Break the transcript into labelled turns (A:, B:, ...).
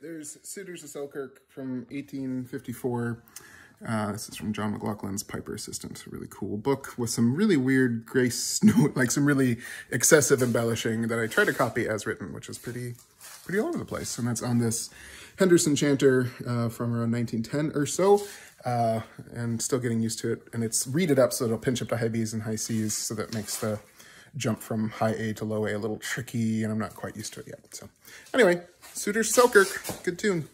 A: there's Souters of Selkirk from 1854. Uh, this is from John McLachlan's Piper Assistant. A really cool book with some really weird grace note, like some really excessive embellishing that I try to copy as written, which is pretty, pretty all over the place. And that's on this Henderson Chanter uh, from around 1910 or so. Uh, and still getting used to it. And it's read it up so it'll pinch up to high B's and high C's so that makes the jump from high A to low A a little tricky and I'm not quite used to it yet. So anyway, Souters Selkirk, good tune.